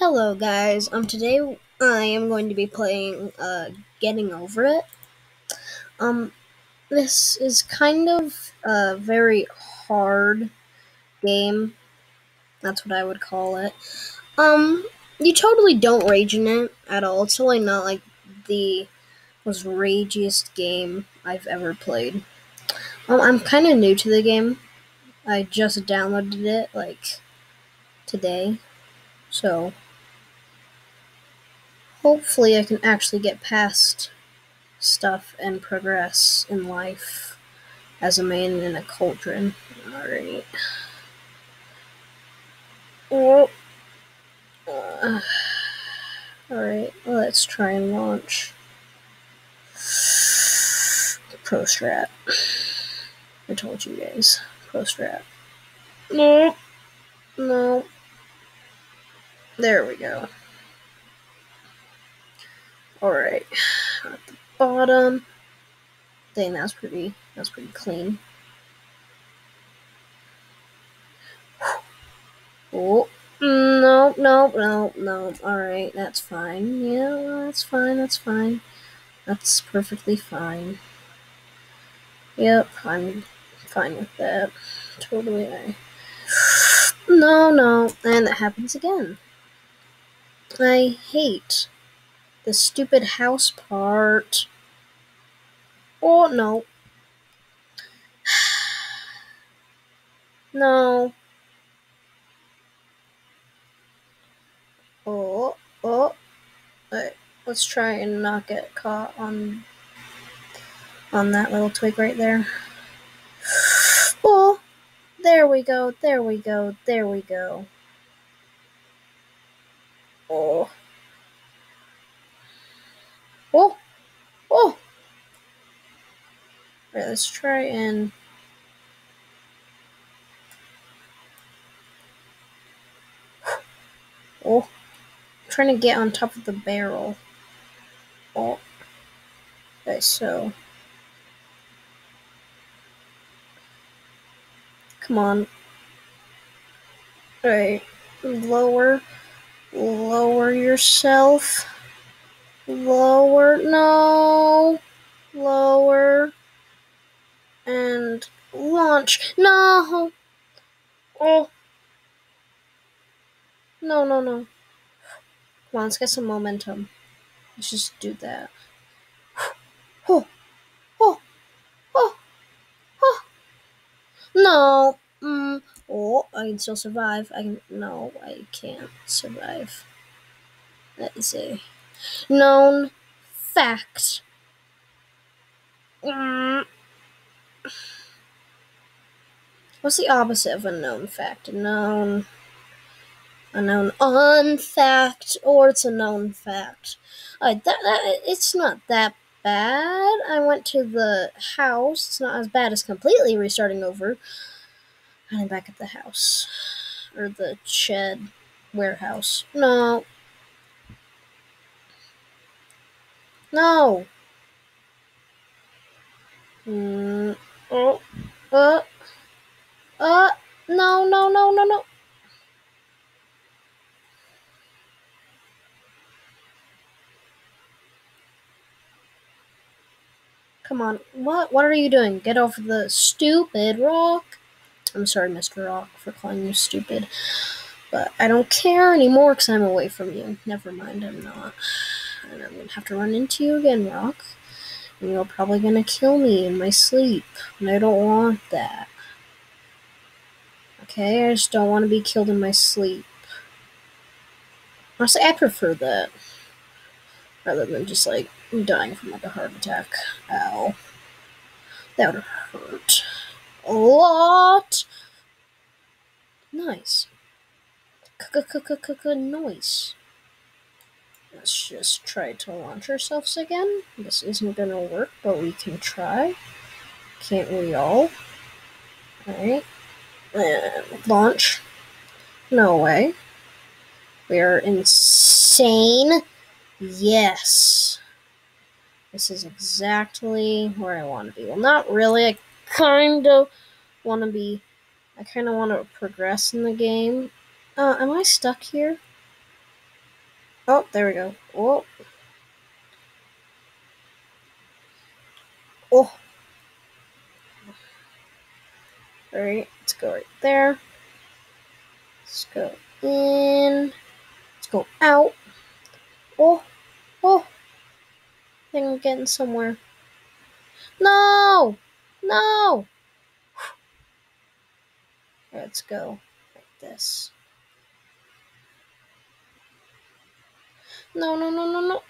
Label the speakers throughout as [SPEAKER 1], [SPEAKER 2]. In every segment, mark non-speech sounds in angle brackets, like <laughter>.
[SPEAKER 1] Hello, guys. Um, today I am going to be playing uh, Getting Over It. Um, this is kind of a very hard game. That's what I would call it. Um, you totally don't rage in it at all. It's really not like the most ragiest game I've ever played. Um, I'm kind of new to the game. I just downloaded it like today, so hopefully I can actually get past stuff and progress in life as a man in a cauldron. Alright. Well, uh, Alright, let's try and launch. Pro strat. I told you guys. Pro strat. No. No. There we go. Alright. At the bottom. Dang, that's pretty that's pretty clean. Oh no, no, no, no. Alright, that's fine. Yeah, that's fine, that's fine. That's perfectly fine. Yep, I'm fine with that. Totally I <sighs> No, no, and that happens again. I hate the stupid house part. Oh, no. <sighs> no. Oh, oh. Right, let's try and not get caught on on that little twig right there. <sighs> Oh, there we go, there we go, there we go. Oh. Oh! Oh! Alright, let's try and... <sighs> Oh. I'm trying to get on top of the barrel. Oh. Okay, so... Come on. Alright. Lower. Lower yourself. Lower, no. Lower. And launch. No. Oh. No, no, no. Come on, let's get some momentum. Let's just do that. Oh. Oh. Oh. Oh. No. Mm. Oh, I can still survive. I can. No, I can't survive. Let's see known fact. Mm. What's the opposite of a known fact? A known, a known unfact, or it's a known fact. Uh, that, that it's not that bad. I went to the house. It's not as bad as completely restarting over. I'm back at the house or the shed warehouse. No, No. Mm, oh, uh, uh, no, no, no, no, no. Come on. What? What are you doing? Get off the stupid rock. I'm sorry, Mr. Rock, for calling you stupid. But I don't care anymore because I'm away from you. Never mind, I'm not and I'm gonna have to run into you again, Rock. And you're probably gonna kill me in my sleep, and I don't want that. Okay, I just don't want to be killed in my sleep. Honestly, I prefer that. Rather than just, like, dying from, like, a heart attack. Ow. That would hurt. A lot! Nice. Noise. Let's just try to launch ourselves again. This isn't gonna work, but we can try. Can't we all? Alright. And launch. No way. We are insane. Yes. This is exactly where I want to be. Well, not really. I kind of want to be. I kind of want to progress in the game. Uh, am I stuck here? Oh, there we go. Oh. Oh. Alright, let's go right there. Let's go in. Let's go out. Oh. Oh. I think I'm getting somewhere. No! No! Let's go like this. No, no, no, no, no.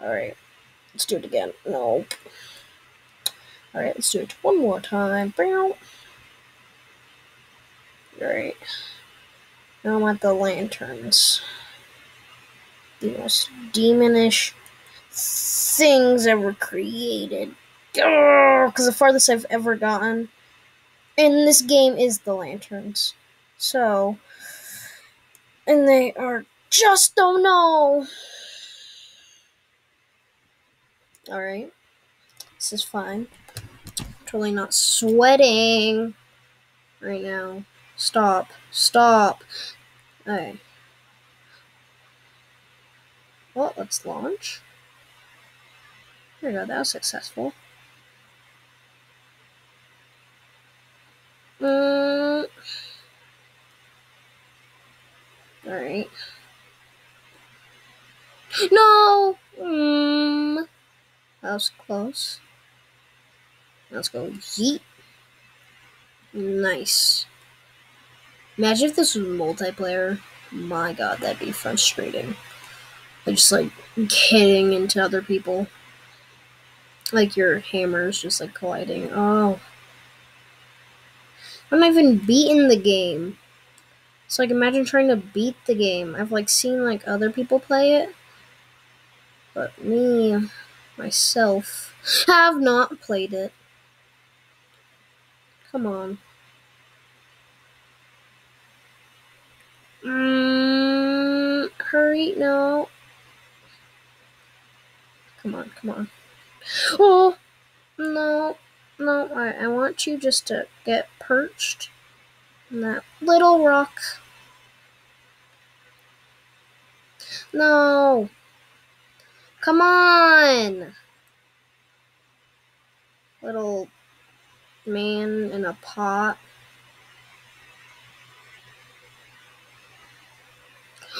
[SPEAKER 1] All right, let's do it again. Nope. All right, let's do it one more time. All right. Now I'm at the lanterns. The most demonish things ever created. Because the farthest I've ever gotten in this game is the lanterns. So, and they are just don't know. Alright. This is fine. Totally not sweating right now. Stop. Stop. Okay. Well, let's launch. There we go, that was successful. Mm. Alright. No! Mm. That was close. Let's go yeet. Nice. Imagine if this was multiplayer. My god, that'd be frustrating. Just like hitting into other people. Like your hammers just like colliding. Oh. I'm not even beating the game. So like imagine trying to beat the game. I've like seen like other people play it. But me myself <laughs> have not played it. Come on. Mm, hurry, no. Come on, come on. Oh, no, no, I, I want you just to get perched on that little rock. No. Come on. Little man in a pot. <gasps>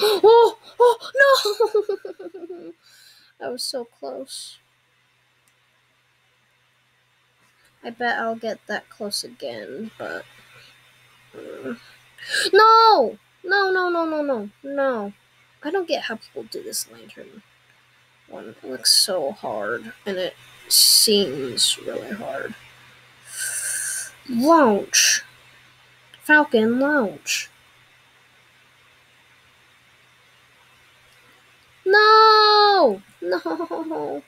[SPEAKER 1] Oh, oh, no! <laughs> I was so close. I bet I'll get that close again, but. No! No, no, no, no, no, no. I don't get how people do this lantern one. It looks so hard, and it seems really hard. Launch. Falcon, launch. No! No!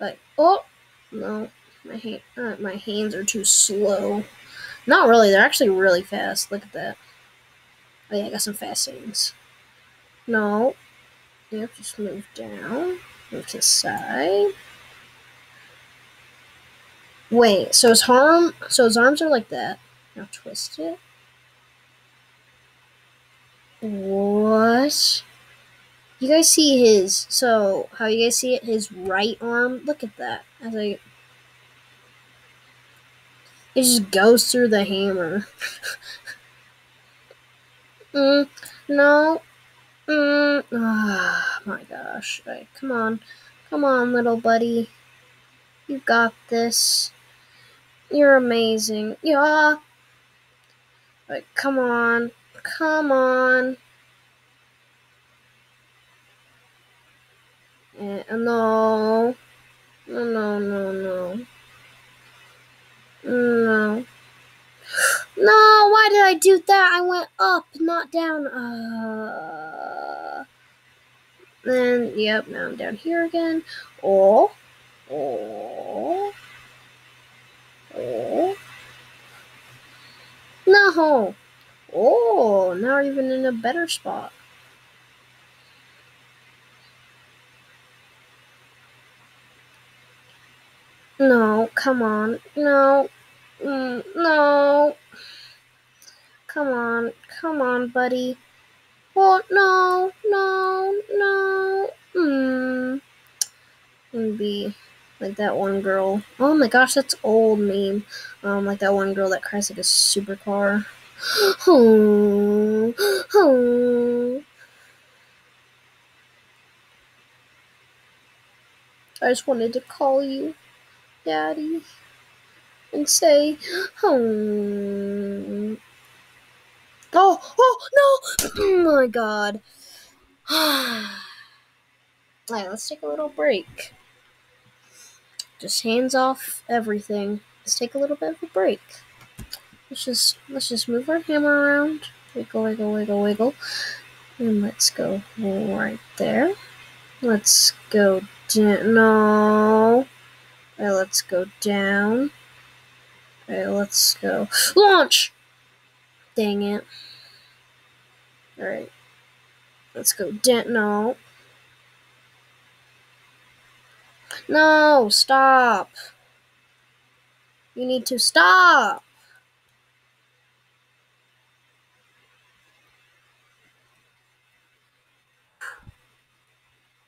[SPEAKER 1] Like, oh! No. My, hand, uh, my hands are too slow. Not really, they're actually really fast. Look at that. Oh yeah, I got some fast hands. No. Yep, just move down. Move to the side. Wait, so his arm so his arms are like that. Now twist it. What? You guys see his so how you guys see it? His right arm. Look at that. As I it just goes through the hammer. <laughs> mm, no, Mm, oh my gosh. Right, come on. Come on, little buddy. You got this. You're amazing. Yeah. Right, come on. Come on. Eh. No, no, no, no. No. I do that? I went up, not down. Uh, then, yep, now I'm down here again. Oh, oh, oh. No. Oh, now we're even in a better spot. No, come on. No. Mm, no. Come on, come on, buddy. Oh no, no, no. Hmm. And be like that one girl. Oh my gosh, that's old meme. Um, like that one girl that cries like a supercar. <gasps> Oh, <gasps> oh. I just wanted to call you, Daddy, and say, home. Oh, oh, no! <clears throat> Oh my god. <sighs> Alright, let's take a little break. Just hands off everything. Let's take a little bit of a break. Let's just let's just move our hammer around. Wiggle, wiggle, wiggle, wiggle. And let's go right there. Let's go down. No. Right, let's go down. Alright, let's go. Launch! Dang it. Alright. Let's go down. No. No, stop. You need to stop.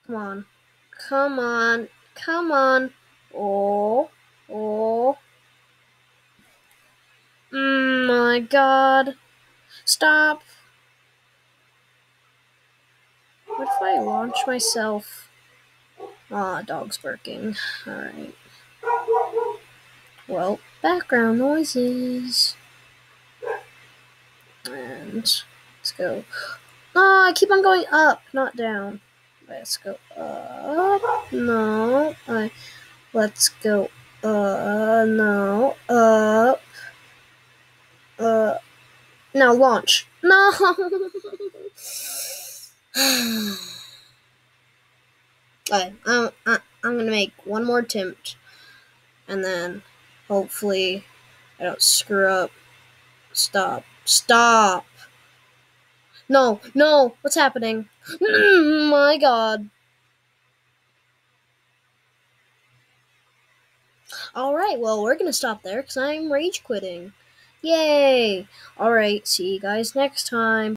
[SPEAKER 1] Come on. Come on. Come on. Oh. Oh. My god. Stop. What if I launch myself? Ah, dog's barking. Alright. Well, background noises. And let's go. Ah, I keep on going up, not down. Let's go up. No. I, let's go. Uh, no. Up. Uh, now launch. No. Okay, I'm, I'm gonna make one more attempt, and then hopefully I don't screw up. Stop. Stop. No, no, what's happening? <clears throat> my god. Alright, well, we're gonna stop there because I'm rage quitting. Yay! Alright, see you guys next time.